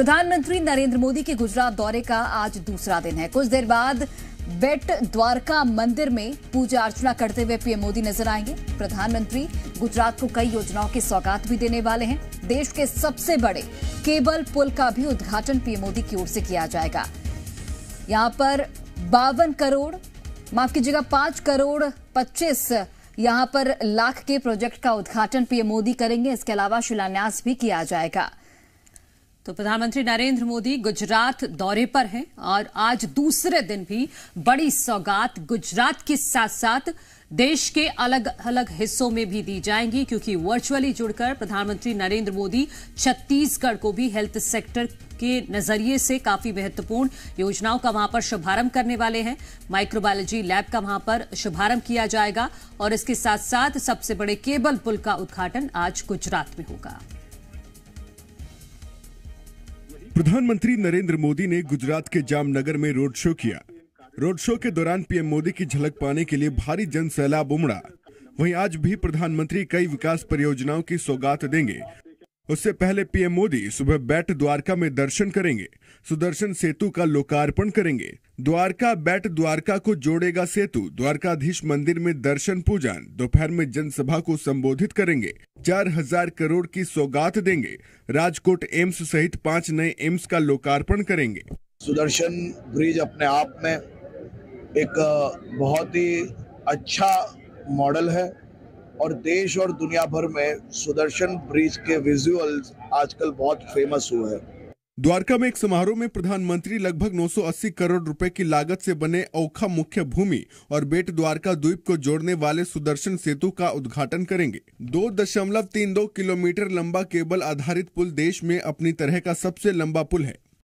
प्रधानमंत्री नरेंद्र मोदी के गुजरात दौरे का आज दूसरा दिन है। कुछ देर बाद बेट द्वारका मंदिर में पूजा अर्चना करते हुए पीएम मोदी नज़र आएँगे। प्रधानमंत्री गुजरात को कई योजनाओं की सौगात भी देने वाले हैं। देश के सबसे बड़े केबल पुल का भी उद्घाटन पीएम मोदी की ओर से किया जाएगा। यहाँ पर बावन करोड़, माफ़ कीजिएगा, पाँच करोड़ पच्चीस, यहाँ पर लाख के प्रोजेक्ट का उद्घाटन पीएम मोदी करेंगे। इसके अलावा शिलान्यास भी किया जाएगा। तो प्रधानमंत्री नरेंद्र मोदी गुजरात दौरे पर हैं और आज दूसरे दिन भी बड़ी सौगात गुजरात के साथ साथ देश के अलग अलग हिस्सों में भी दी जाएँगी, क्योंकि वर्चुअली जुड़कर प्रधानमंत्री नरेंद्र मोदी छत्तीसगढ़ को भी हेल्थ सेक्टर के नज़रिए से काफ़ी महत्वपूर्ण योजनाओं का वहाँ पर शुभारंभ करने वाले हैं। माइक्रोबायोलॉजी लैब का वहाँ पर शुभारंभ किया जाएगा और इसके साथ साथ सबसे बड़े केबल पुल का उद्घाटन आज गुजरात में होगा। प्रधानमंत्री नरेंद्र मोदी ने गुजरात के जामनगर में रोड शो किया। रोड शो के दौरान पीएम मोदी की झलक पाने के लिए भारी जन सैलाब उमड़ा। वहीं आज भी प्रधानमंत्री कई विकास परियोजनाओं की सौगात देंगे। उससे पहले पीएम मोदी सुबह बैट द्वारका में दर्शन करेंगे। सुदर्शन सेतु का लोकार्पण करेंगे। द्वारका बैट द्वारका को जोड़ेगा सेतु। द्वारकाधीश मंदिर में दर्शन पूजन। दोपहर में जनसभा को संबोधित करेंगे। चार हज़ार करोड़ की सौगात देंगे। राजकोट एम्स सहित पाँच नए एम्स का लोकार्पण करेंगे। सुदर्शन ब्रिज अपने आप में एक बहुत ही अच्छा मॉडल है। और देश और दुनिया भर में सुदर्शन ब्रिज के विजुअल्स आजकल बहुत फ़ेमस हुए हैं। द्वारका में एक समारोह में प्रधानमंत्री लगभग 980 करोड़ रुपए की लागत से बने ओखा मुख्य भूमि और बेट द्वारका द्वीप को जोड़ने वाले सुदर्शन सेतु का उद्घाटन करेंगे। दो दशमलव तीन दो किलोमीटर लंबा केबल आधारित पुल देश में अपनी तरह का सबसे लंबा पुल है।